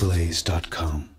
blaze.com.